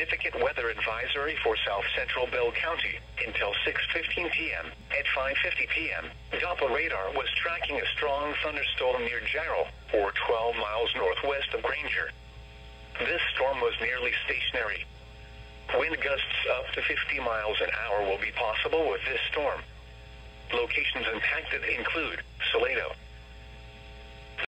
significant weather advisory for south central Bell County until 6.15 p.m. At 5.50 p.m., Doppler radar was tracking a strong thunderstorm near Jarrell, or 12 miles northwest of Granger. This storm was nearly stationary. Wind gusts up to 50 miles an hour will be possible with this storm. Locations impacted include